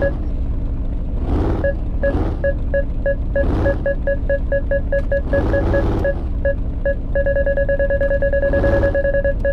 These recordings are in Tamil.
Thank you. The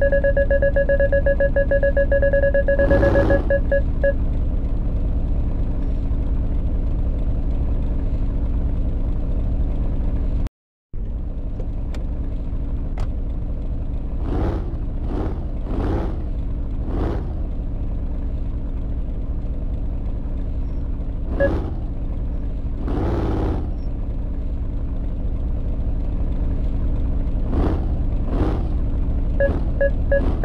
you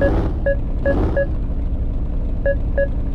Thank you.